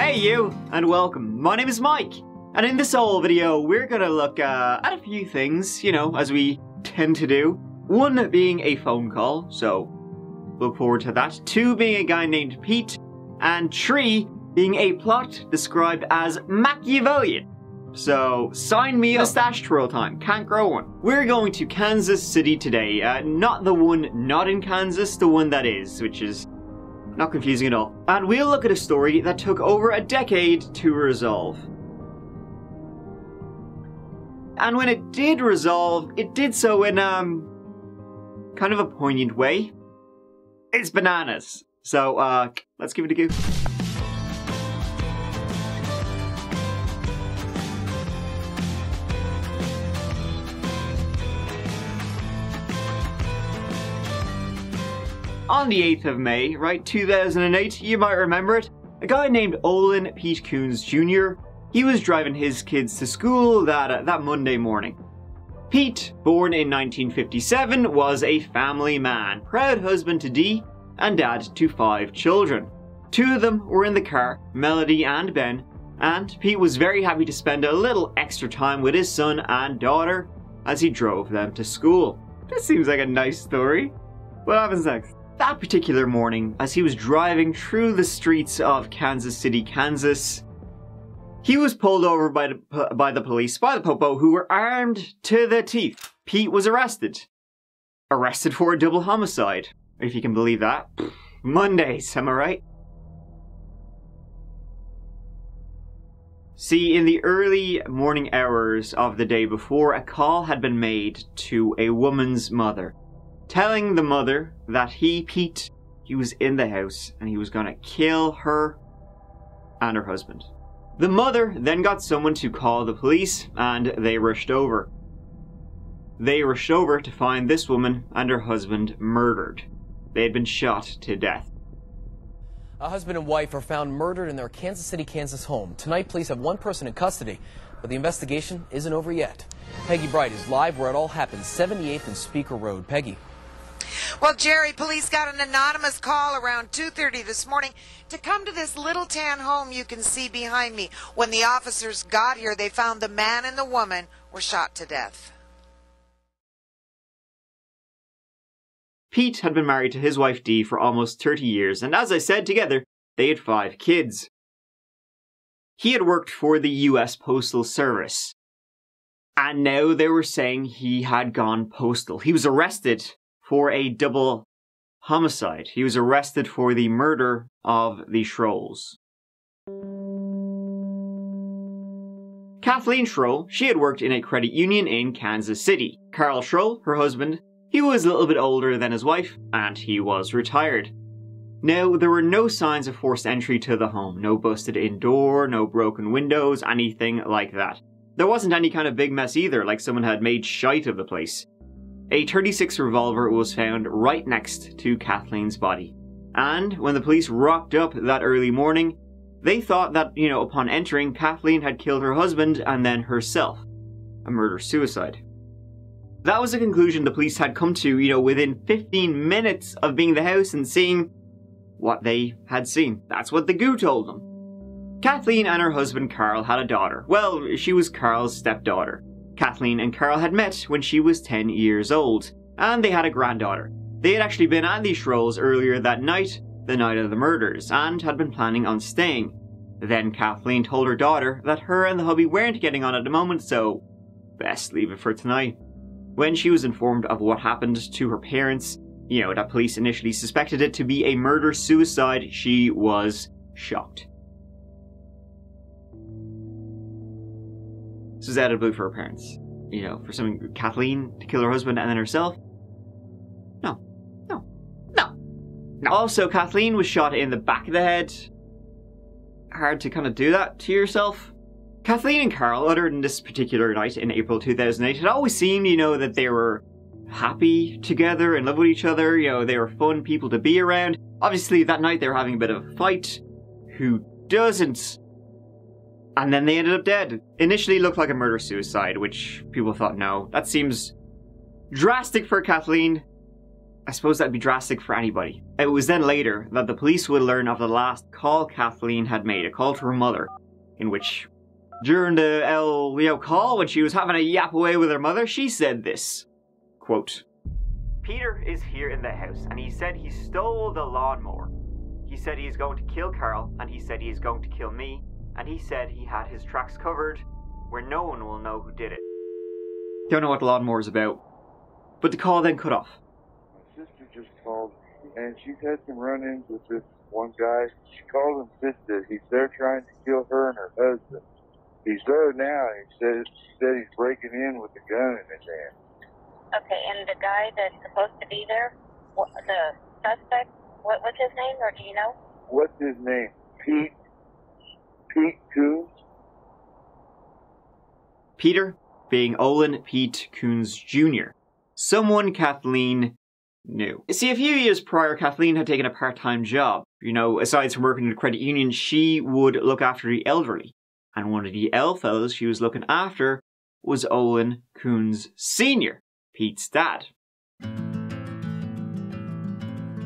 Hey you, and welcome. My name is Mike, and in this whole video, we're gonna look uh, at a few things, you know, as we tend to do. One being a phone call, so look forward to that. Two being a guy named Pete, and three being a plot described as Machiavellian. So, sign me up. Stash twirl time. Can't grow one. We're going to Kansas City today. Uh, not the one not in Kansas, the one that is, which is not confusing at all. And we'll look at a story that took over a decade to resolve. And when it did resolve, it did so in, um, kind of a poignant way. It's bananas. So, uh, let's give it a go. On the 8th of May, right, 2008, you might remember it, a guy named Olin Pete Coons Jr., he was driving his kids to school that, uh, that Monday morning. Pete, born in 1957, was a family man, proud husband to Dee, and dad to five children. Two of them were in the car, Melody and Ben, and Pete was very happy to spend a little extra time with his son and daughter as he drove them to school. This seems like a nice story. What happens next? That particular morning, as he was driving through the streets of Kansas City, Kansas, he was pulled over by the, by the police, by the popo, who were armed to the teeth. Pete was arrested. Arrested for a double homicide, if you can believe that. Mondays, am I right? See, in the early morning hours of the day before, a call had been made to a woman's mother telling the mother that he, Pete, he was in the house and he was gonna kill her and her husband. The mother then got someone to call the police and they rushed over. They rushed over to find this woman and her husband murdered. They had been shot to death. A husband and wife are found murdered in their Kansas City, Kansas home. Tonight, police have one person in custody, but the investigation isn't over yet. Peggy Bright is live where it all happened, 78th and Speaker Road. Peggy. Well, Jerry, police got an anonymous call around 2:30 this morning to come to this little tan home you can see behind me. When the officers got here, they found the man and the woman were shot to death. Pete had been married to his wife Dee for almost 30 years, and as I said, together they had five kids. He had worked for the US Postal Service. And now they were saying he had gone postal. He was arrested for a double homicide. He was arrested for the murder of the Schrolls. Kathleen Schroll, she had worked in a credit union in Kansas City. Carl Schroll, her husband, he was a little bit older than his wife, and he was retired. Now, there were no signs of forced entry to the home. No busted in door, no broken windows, anything like that. There wasn't any kind of big mess either, like someone had made shite of the place. A 36 revolver was found right next to Kathleen's body. And when the police rocked up that early morning, they thought that, you know, upon entering, Kathleen had killed her husband and then herself. A murder suicide. That was a conclusion the police had come to, you know, within 15 minutes of being in the house and seeing what they had seen. That's what the goo told them. Kathleen and her husband Carl had a daughter. Well, she was Carl's stepdaughter. Kathleen and Carl had met when she was 10 years old, and they had a granddaughter. They had actually been at these Schrolls earlier that night, the night of the murders, and had been planning on staying. Then Kathleen told her daughter that her and the hubby weren't getting on at the moment, so best leave it for tonight. When she was informed of what happened to her parents, you know, that police initially suspected it to be a murder suicide, she was shocked. This was out of blue for her parents. You know, for something Kathleen to kill her husband and then herself. No. No. No. No. Also, Kathleen was shot in the back of the head. Hard to kind of do that to yourself. Kathleen and Carl, other than this particular night in April 2008, had always seemed, you know, that they were happy together and love with each other. You know, they were fun people to be around. Obviously, that night they were having a bit of a fight. Who doesn't? And then they ended up dead. Initially looked like a murder suicide, which people thought no. That seems drastic for Kathleen. I suppose that'd be drastic for anybody. It was then later that the police would learn of the last call Kathleen had made, a call to her mother, in which, during the El Leo call, when she was having a yap away with her mother, she said this quote, Peter is here in the house, and he said he stole the lawnmower. He said he is going to kill Carl, and he said he is going to kill me, and he said he had his tracks covered where no one will know who did it. Don't know what the lawnmower is about. But the call then cut off. My sister just called, and she's had some run-ins with this one guy. She called him sister. He's there trying to kill her and her husband. He's there now. He said, she said he's breaking in with a gun in his hand. Okay, and the guy that's supposed to be there, what, the suspect, what, what's his name, or do you know? What's his name? Pete? Pete Coons? Peter being Olin Pete Coons Jr., someone Kathleen knew. See, a few years prior, Kathleen had taken a part time job. You know, aside from working in a credit union, she would look after the elderly. And one of the L fellows she was looking after was Olin Coons Sr., Pete's dad.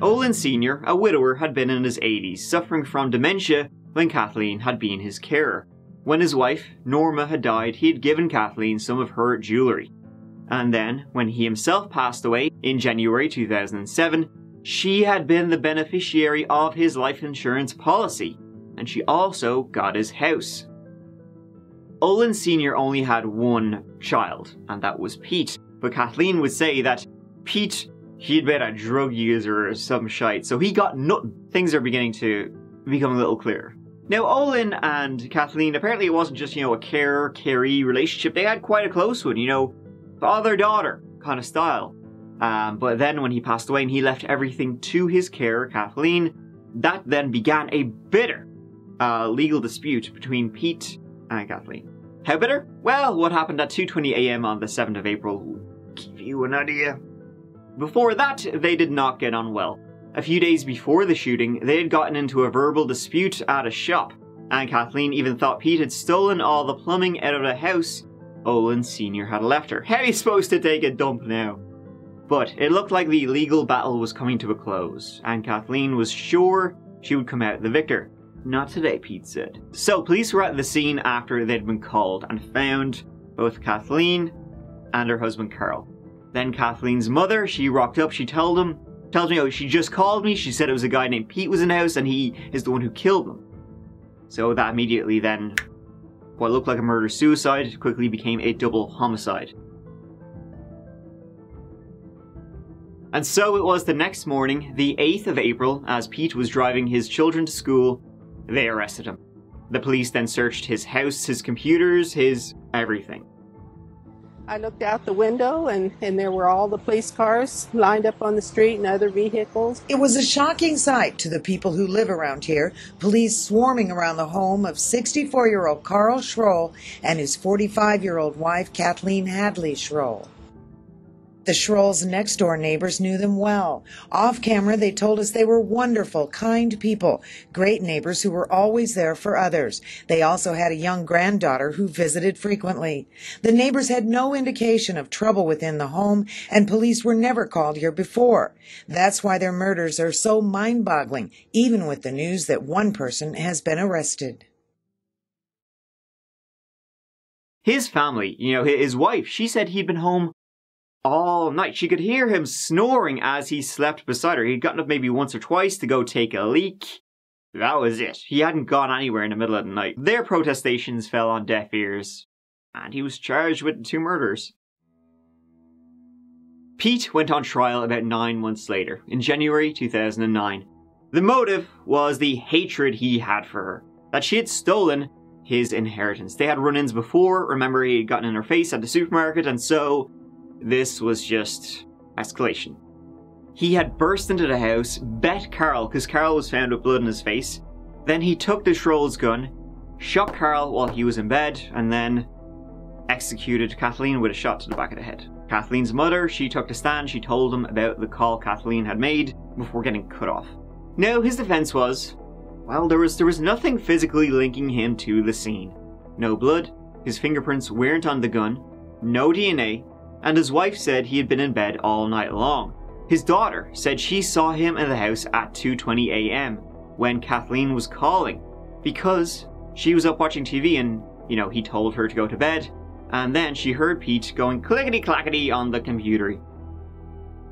Olin Sr., a widower, had been in his 80s, suffering from dementia when Kathleen had been his carer. When his wife, Norma, had died, he had given Kathleen some of her jewellery. And then, when he himself passed away in January 2007, she had been the beneficiary of his life insurance policy, and she also got his house. Olin Sr. only had one child, and that was Pete, but Kathleen would say that Pete, he'd been a drug user or some shite, so he got nothing. Things are beginning to become a little clearer. Now, Olin and Kathleen, apparently it wasn't just, you know, a care carey relationship. They had quite a close one, you know, father daughter kind of style. Um, but then when he passed away and he left everything to his carer, Kathleen, that then began a bitter uh, legal dispute between Pete and Kathleen. How bitter? Well, what happened at 2.20am on the 7th of April will give you an idea. Before that, they did not get on well. A few days before the shooting, they had gotten into a verbal dispute at a shop, and Kathleen even thought Pete had stolen all the plumbing out of the house Olin Sr. had left her. How are you supposed to take a dump now? But it looked like the legal battle was coming to a close, and Kathleen was sure she would come out the victor. Not today, Pete said. So, police were at the scene after they'd been called and found both Kathleen and her husband Carl. Then Kathleen's mother, she rocked up, she told them tells me, oh, she just called me. She said it was a guy named Pete was in the house and he is the one who killed them. So that immediately then, what looked like a murder suicide quickly became a double homicide. And so it was the next morning, the 8th of April, as Pete was driving his children to school, they arrested him. The police then searched his house, his computers, his everything. I looked out the window and, and there were all the police cars lined up on the street and other vehicles. It was a shocking sight to the people who live around here. Police swarming around the home of 64 year old Carl Schroll and his 45 year old wife Kathleen Hadley Schroll. The Schroll's next door neighbors knew them well. Off camera, they told us they were wonderful, kind people, great neighbors who were always there for others. They also had a young granddaughter who visited frequently. The neighbors had no indication of trouble within the home, and police were never called here before. That's why their murders are so mind boggling, even with the news that one person has been arrested. His family, you know, his wife, she said he'd been home all night. She could hear him snoring as he slept beside her. He'd gotten up maybe once or twice to go take a leak. That was it. He hadn't gone anywhere in the middle of the night. Their protestations fell on deaf ears, and he was charged with two murders. Pete went on trial about nine months later, in January 2009. The motive was the hatred he had for her, that she had stolen his inheritance. They had run ins before, remember he had gotten in her face at the supermarket, and so this was just escalation. He had burst into the house, bet Carl because Carl was found with blood on his face. Then he took the Schroll's gun, shot Carl while he was in bed, and then executed Kathleen with a shot to the back of the head. Kathleen's mother, she took the stand, she told him about the call Kathleen had made before getting cut off. Now his defense was, well, there was there was nothing physically linking him to the scene. No blood, his fingerprints weren't on the gun, no DNA, and his wife said he had been in bed all night long. His daughter said she saw him in the house at 2:20 a.m. when Kathleen was calling because she was up watching TV and, you know, he told her to go to bed and then she heard Pete going clickety clackety on the computer.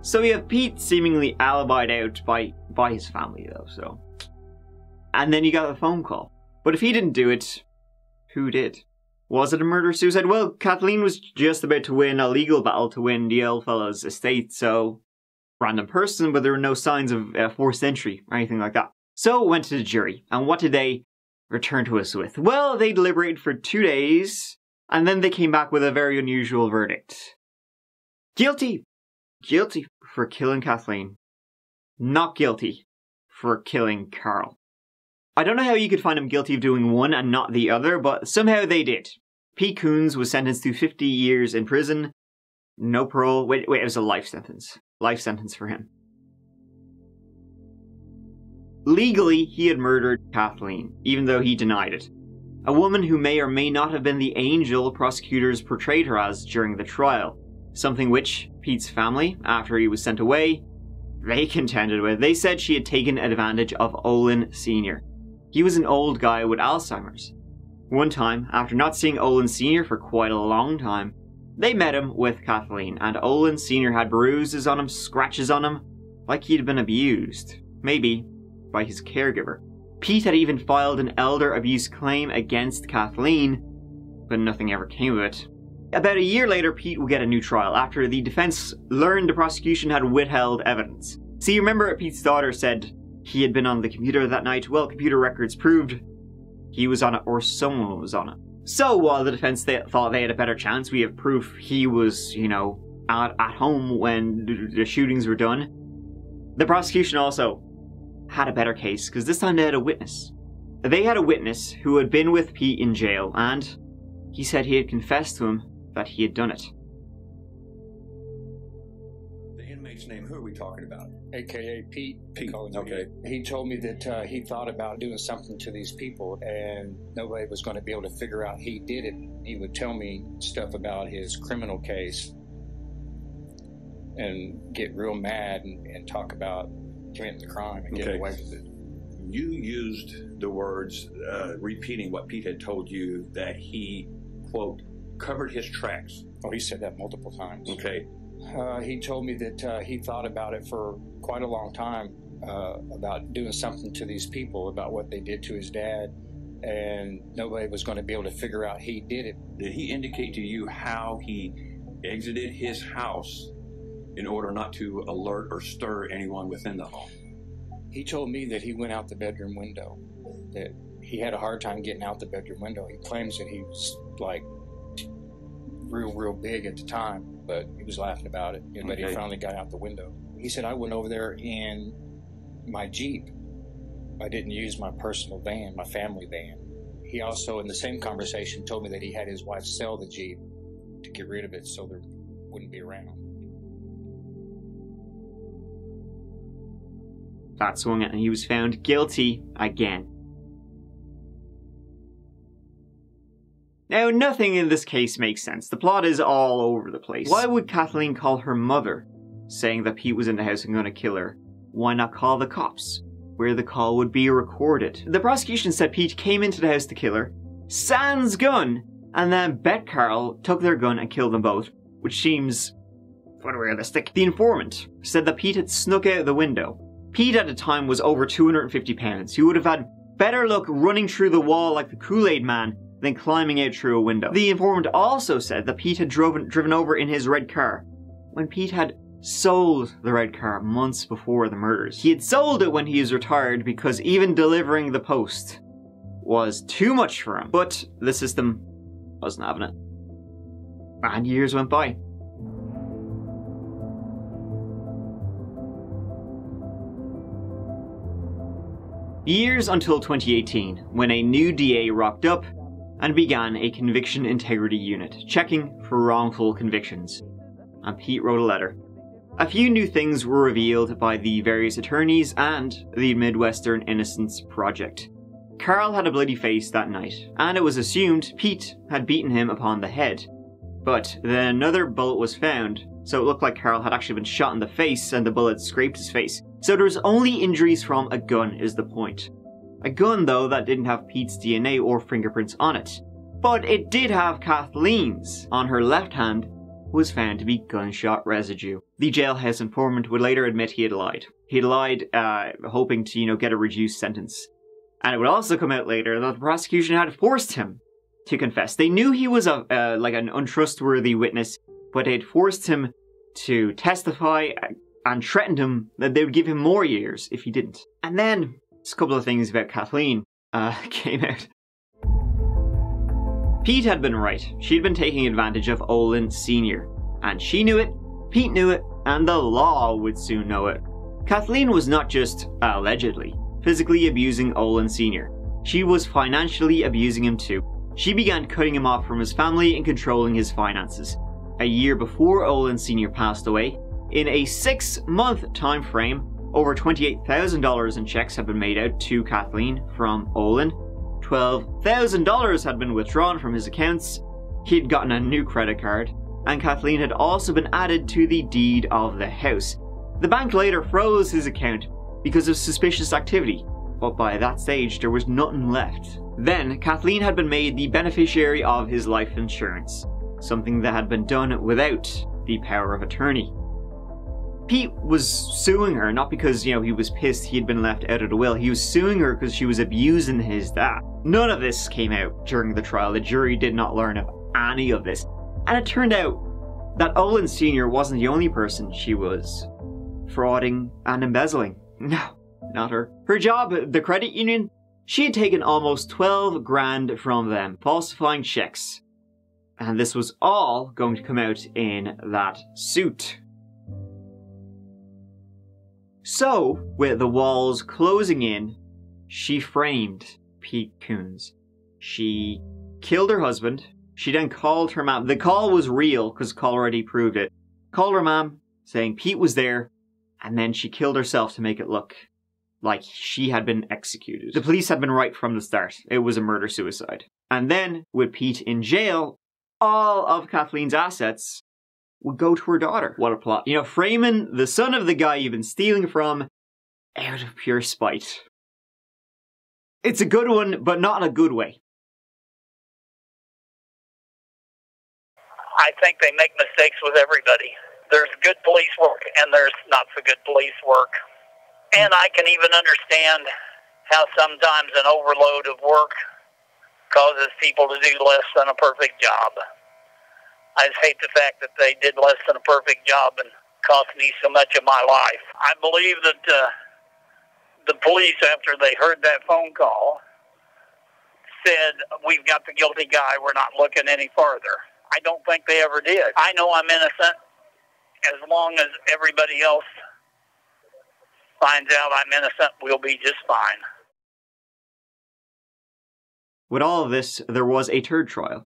So we have Pete seemingly alibied out by by his family though, so. And then you got the phone call. But if he didn't do it, who did? Was it a murder suicide? Well, Kathleen was just about to win a legal battle to win the old fellow's estate, so random person, but there were no signs of uh, forced entry or anything like that. So went to the jury, and what did they return to us with? Well, they deliberated for two days, and then they came back with a very unusual verdict. Guilty. Guilty for killing Kathleen. Not guilty for killing Carl. I don't know how you could find him guilty of doing one and not the other, but somehow they did. Pete Coons was sentenced to 50 years in prison. No parole. Wait, wait, it was a life sentence. Life sentence for him. Legally, he had murdered Kathleen, even though he denied it. A woman who may or may not have been the angel prosecutors portrayed her as during the trial. Something which Pete's family, after he was sent away, they contended with. They said she had taken advantage of Olin Sr. He was an old guy with Alzheimer's. One time, after not seeing Olin Sr. for quite a long time, they met him with Kathleen, and Olin Sr. had bruises on him, scratches on him, like he'd been abused. Maybe by his caregiver. Pete had even filed an elder abuse claim against Kathleen, but nothing ever came of it. About a year later, Pete would get a new trial after the defense learned the prosecution had withheld evidence. See, remember Pete's daughter said he had been on the computer that night? Well, computer records proved he was on it or someone was on it. So while the defense they thought they had a better chance, we have proof he was, you know, at, at home when the shootings were done. The prosecution also had a better case because this time they had a witness. They had a witness who had been with Pete in jail and he said he had confessed to him that he had done it. Inmate's name, who are we talking about? aka Pete. Pete, okay. He told me that uh, he thought about doing something to these people, and nobody was going to be able to figure out he did it. He would tell me stuff about his criminal case, and get real mad and, and talk about committing the crime and getting Okay. away with it. You used the words, uh, repeating what Pete had told you, that he, quote, covered his tracks. Oh, he said that multiple times. Okay. Uh, he told me that uh, he thought about it for quite a long time uh, about doing something to these people, about what they did to his dad, and nobody was going to be able to figure out he did it. Did he indicate to you how he exited his house in order not to alert or stir anyone within the home? He told me that he went out the bedroom window, that he had a hard time getting out the bedroom window. He claims that he was like real, real big at the time, but he was laughing about it. But he finally got out the window. He said, I went over there in my Jeep. I didn't use my personal van, my family van. He also, in the same conversation, told me that he had his wife sell the Jeep to get rid of it so there wouldn't be around. That swung it, and he was found guilty again. Now, nothing in this case makes sense. The plot is all over the place. Why would Kathleen call her mother, saying that Pete was in the house and going to kill her? Why not call the cops, where the call would be recorded? The prosecution said Pete came into the house to kill her, sans gun, and then bet Carl took their gun and killed them both, which seems unrealistic. The informant said that Pete had snuck out the window. Pete at the time was over 250 pounds. He would have had better luck running through the wall like the Kool-Aid man than climbing out through a window. The informant also said that Pete had driven, driven over in his red car when Pete had sold the red car months before the murders. He had sold it when he was retired because even delivering the post was too much for him. But the system wasn't having it. And years went by. Years until 2018, when a new DA rocked up and began a conviction integrity unit, checking for wrongful convictions. And Pete wrote a letter. A few new things were revealed by the various attorneys and the Midwestern Innocence Project. Carl had a bloody face that night, and it was assumed Pete had beaten him upon the head. But then another bullet was found, so it looked like Carl had actually been shot in the face and the bullet scraped his face. So there was only injuries from a gun, is the point. A gun, though, that didn't have Pete's DNA or fingerprints on it. But it did have Kathleen's. On her left hand was found to be gunshot residue. The jailhouse informant would later admit he had lied. He had lied, uh, hoping to, you know, get a reduced sentence. And it would also come out later that the prosecution had forced him to confess. They knew he was a uh, like an untrustworthy witness, but they had forced him to testify and threatened him that they would give him more years if he didn't. And then a couple of things about Kathleen uh, came out. Pete had been right. She'd been taking advantage of Olin Sr. And she knew it, Pete knew it, and the law would soon know it. Kathleen was not just, allegedly, physically abusing Olin Sr. She was financially abusing him too. She began cutting him off from his family and controlling his finances. A year before Olin Sr. passed away, in a six month time frame, over $28,000 in checks had been made out to Kathleen from Olin. $12,000 had been withdrawn from his accounts. He'd gotten a new credit card, and Kathleen had also been added to the deed of the house. The bank later froze his account because of suspicious activity, but by that stage there was nothing left. Then, Kathleen had been made the beneficiary of his life insurance, something that had been done without the power of attorney. Pete was suing her not because, you know, he was pissed he had been left out of the will. He was suing her because she was abusing his dad. None of this came out during the trial. The jury did not learn of any of this. And it turned out that Olin Sr. wasn't the only person she was frauding and embezzling. No, not her. Her job the credit union, she had taken almost 12 grand from them, falsifying checks. And this was all going to come out in that suit. So, with the walls closing in, she framed Pete Coons. She killed her husband. She then called her mom. The call was real because call already proved it. Called her mom saying Pete was there, and then she killed herself to make it look like she had been executed. The police had been right from the start. It was a murder suicide. And then, with Pete in jail, all of Kathleen's assets would go to her daughter. What a plot. You know, framing the son of the guy you've been stealing from out of pure spite. It's a good one, but not in a good way. I think they make mistakes with everybody. There's good police work and there's not so good police work. And I can even understand how sometimes an overload of work causes people to do less than a perfect job. I just hate the fact that they did less than a perfect job and cost me so much of my life. I believe that uh, the police, after they heard that phone call, said, We've got the guilty guy, we're not looking any farther. I don't think they ever did. I know I'm innocent as long as everybody else finds out I'm innocent, we'll be just fine. With all of this, there was a third trial,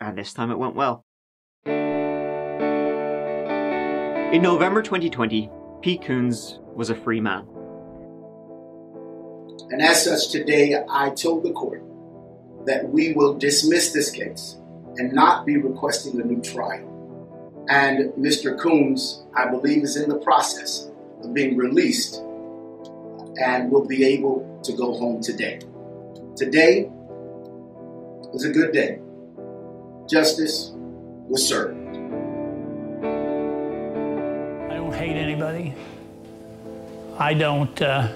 and this time it went well. In November 2020, Pete Coons was a free man. And as such, today I told the court that we will dismiss this case and not be requesting a new trial. And Mr. Coons, I believe, is in the process of being released and will be able to go home today. Today was a good day. Justice was served. Anybody. I don't. Uh,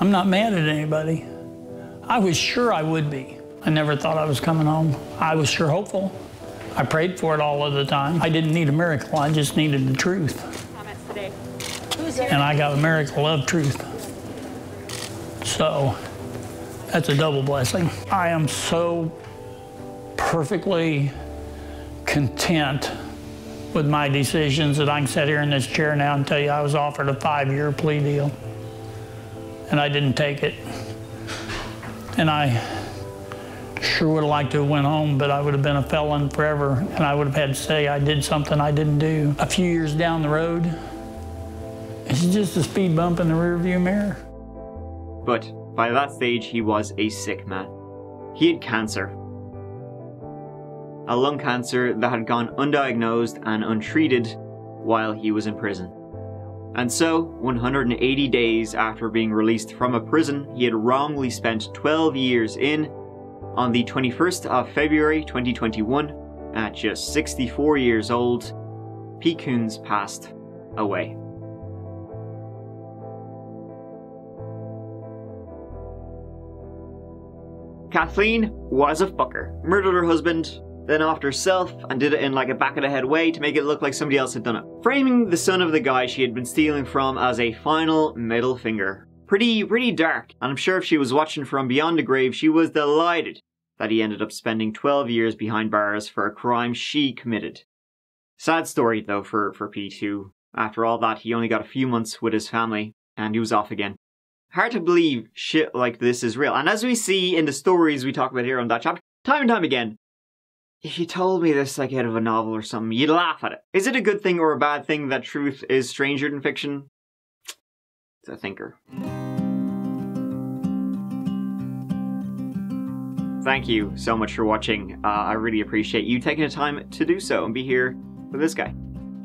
I'm not mad at anybody. I was sure I would be. I never thought I was coming home. I was sure hopeful. I prayed for it all of the time. I didn't need a miracle, I just needed the truth. And I got a miracle of truth. So that's a double blessing. I am so perfectly content with my decisions that I can sit here in this chair now and tell you I was offered a five year plea deal. And I didn't take it. And I sure would have liked to have went home, but I would have been a felon forever, and I would have had to say I did something I didn't do. A few years down the road, it's just a speed bump in the rearview mirror. But by that stage, he was a sick man. He had cancer. A lung cancer that had gone undiagnosed and untreated while he was in prison. And so, 180 days after being released from a prison he had wrongly spent 12 years in, on the 21st of February 2021, at just 64 years old, Pete Coons passed away. Kathleen was a fucker. Murdered her husband, then after herself, and did it in like a back of the head way to make it look like somebody else had done it. Framing the son of the guy she had been stealing from as a final middle finger. Pretty, pretty dark, and I'm sure if she was watching from beyond the grave, she was delighted that he ended up spending 12 years behind bars for a crime she committed. Sad story though for, for Pete, who, after all that, he only got a few months with his family, and he was off again hard to believe shit like this is real. And as we see in the stories we talk about here on that chapter, time and time again, if you told me this like out of a novel or something, you'd laugh at it. Is it a good thing or a bad thing that truth is stranger than fiction? It's a thinker. Thank you so much for watching. Uh, I really appreciate you taking the time to do so and be here with this guy.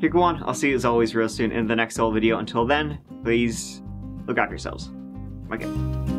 Here, go on. I'll see you as always real soon in the next whole video. Until then, please look after yourselves. Okay.